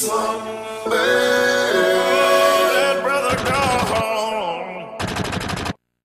Slumber.